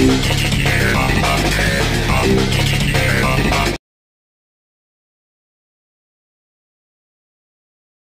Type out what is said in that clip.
Yeah.